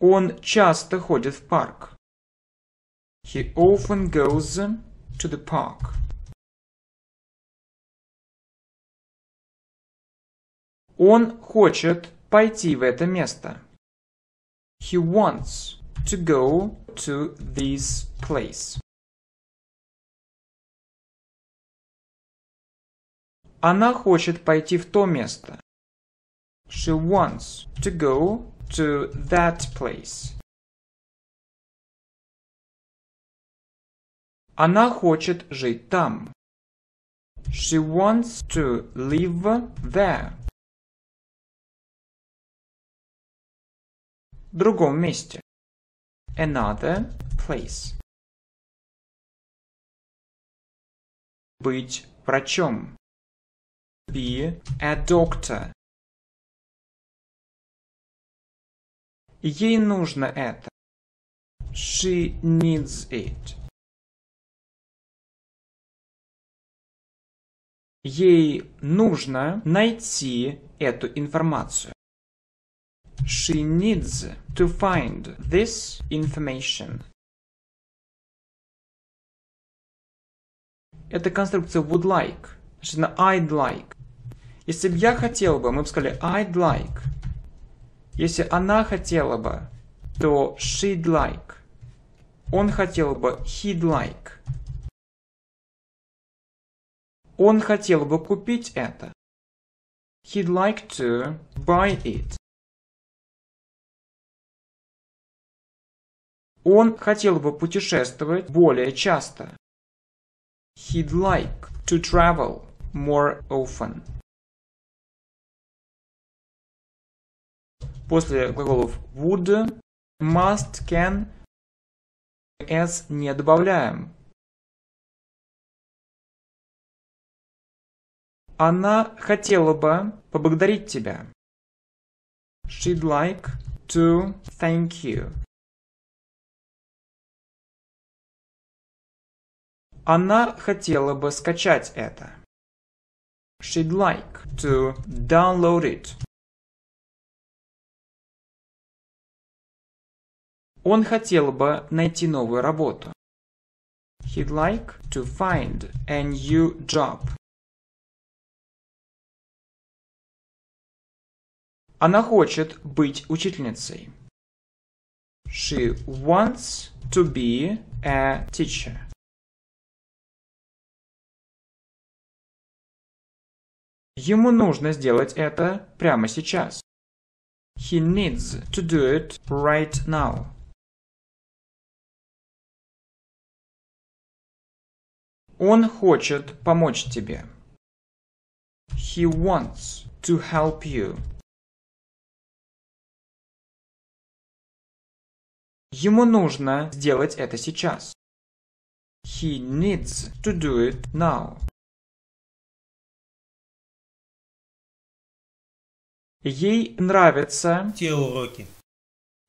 Он часто ходит в парк. He often goes to the park. Он хочет пойти в это место. He wants to go to this place. Она хочет пойти в то место. She wants to go to that place. Она хочет жить там. She wants to live there. В другом месте. Another place. Быть врачом. Be a doctor. Ей нужно это. She needs it. Ей нужно найти эту информацию. She needs to find this information. Это конструкция would like. Значит, I'd like. Если бы я хотел бы, мы бы сказали I'd like. Если она хотела бы, то she'd like. Он хотел бы he'd like. Он хотел бы купить это. He'd like to buy it. Он хотел бы путешествовать более часто. He'd like to travel more often. После глаголов would, must, can, s не добавляем. Она хотела бы поблагодарить тебя. She'd like to thank you. Она хотела бы скачать это. She'd like to download it. Он хотел бы найти новую работу. He'd like to find a new job. Она хочет быть учительницей. She wants to be a teacher. Ему нужно сделать это прямо сейчас. He needs to do it right now. Он хочет помочь тебе. He wants to help you. Ему нужно сделать это сейчас. He needs to do it now. Ей нравятся те уроки.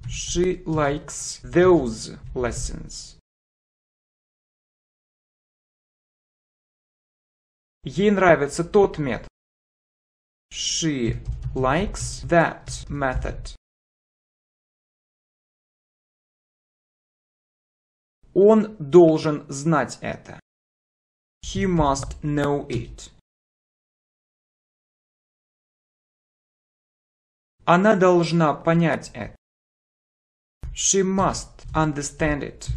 She likes those lessons. Ей нравится тот метод. She likes that method. Он должен знать это. He must know it. Она должна понять это. She must understand it.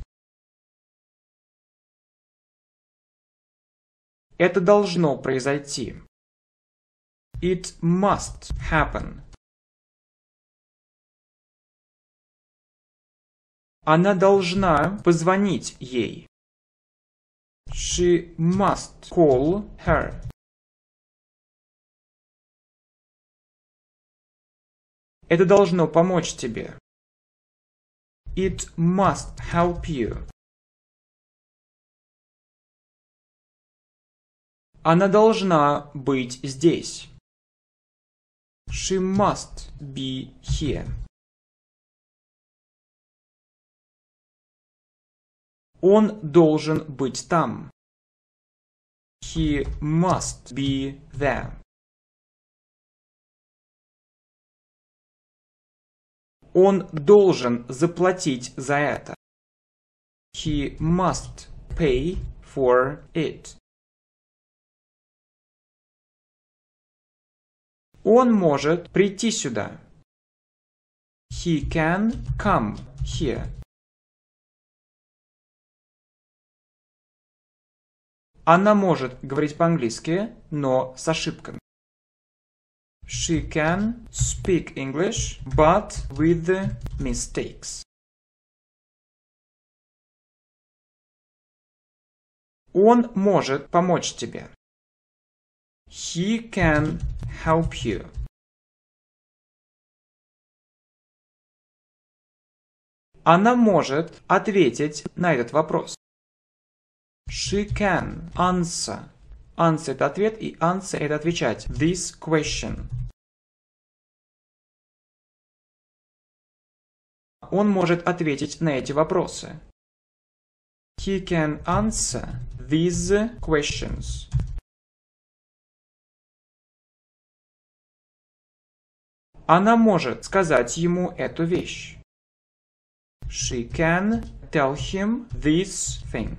Это должно произойти. It must happen. Она должна позвонить ей. She must call her. Это должно помочь тебе. It must help you. Она должна быть здесь. She must be here. Он должен быть там. He must be there. Он должен заплатить за это. He must pay for it. Он может прийти сюда. He can come here. Она может говорить по-английски, но с ошибками. She can speak English, but with mistakes. Он может помочь тебе. He can help you. Она может ответить на этот вопрос. She can answer. Answer – это ответ, и answer – это отвечать. This question. Он может ответить на эти вопросы. He can answer these questions. Она может сказать ему эту вещь. She can tell him this thing.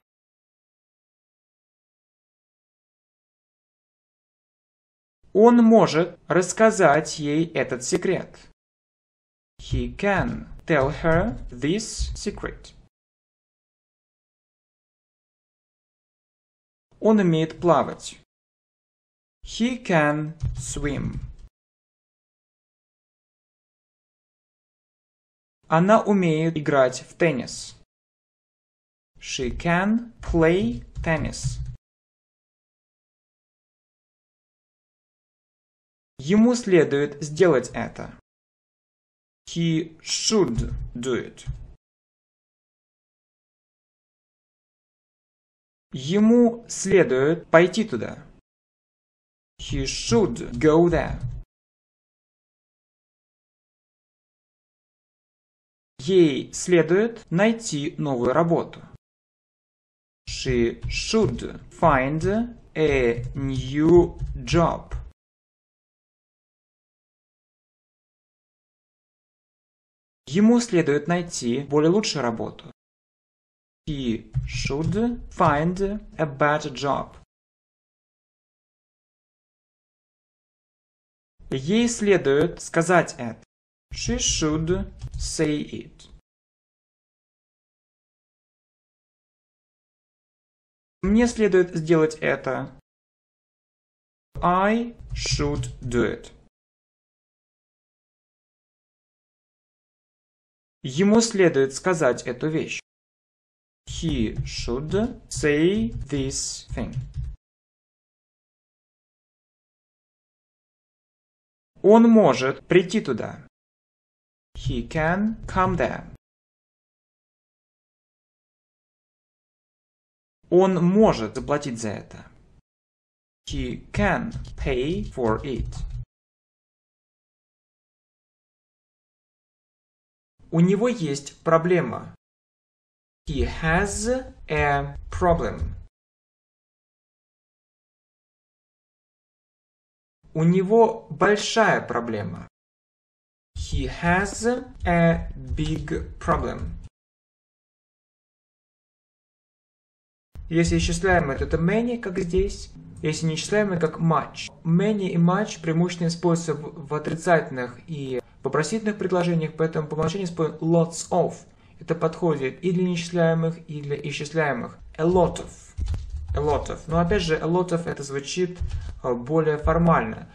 Он может рассказать ей этот секрет. He can tell her this secret. Он умеет плавать. He can swim. Она умеет играть в теннис. She can play tennis. Ему следует сделать это. He should do it. Ему следует пойти туда. He should go there. Ей следует найти новую работу. She should find a new job. Ему следует найти более лучшую работу. He should find a better job. Ей следует сказать это. She should say it. Мне следует сделать это. I should do it. Ему следует сказать эту вещь. He should say this thing. Он может прийти туда. He can come there. Он может заплатить за это. He can pay for it. У него есть проблема. He has a problem. У него большая проблема. He has a big problem. Если исчисляемое, то это many, как здесь. Если неисчисляемое, как much. Many и much преимущественно используются в, в отрицательных и вопросительных предложениях, поэтому по умолчанию используем lots of. Это подходит и для неисчисляемых, и для исчисляемых. A lot of. A lot of. Но опять же, a lot of это звучит э, более формально.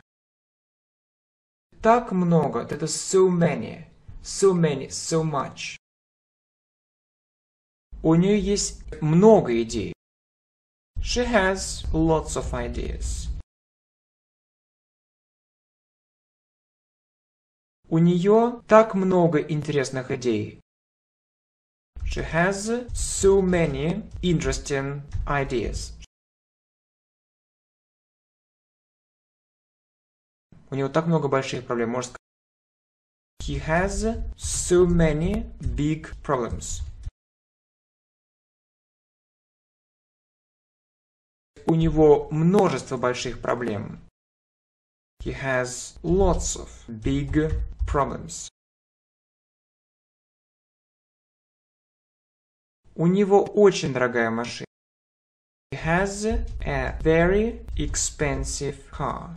Так много, это so many. So many, so much. У нее есть много идей. She has lots of ideas. У нее так много интересных идей. She has so many interesting ideas. У него так много больших проблем, можно сказать. He has so many big problems. У него множество больших проблем. He has lots of big problems. У него очень дорогая машина. He has a very expensive car.